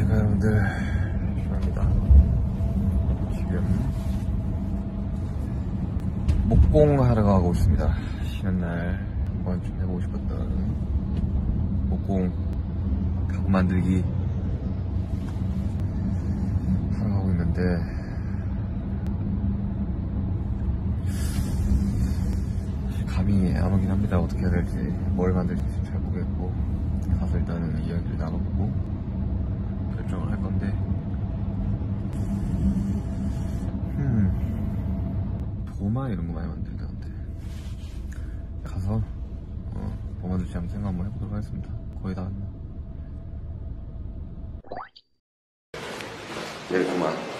여러분들 시원합니다. 지금 목공하러 가고 있습니다. 쉬는 날 한번 좀 해보고 싶었던 목공 가구 만들기. 하러 가고 있는데 감이 안 오긴 합니다. 어떻게 해야 될지 뭘 만들지 잘 모르겠고 가서 일단은 이야기를 나눠보고 도마 이런 거 많이 만들던데. 가서 어, 뭐 만들지 한번 생각 한번 해보도록 하겠습니다. 거의 다 왔나 내리구만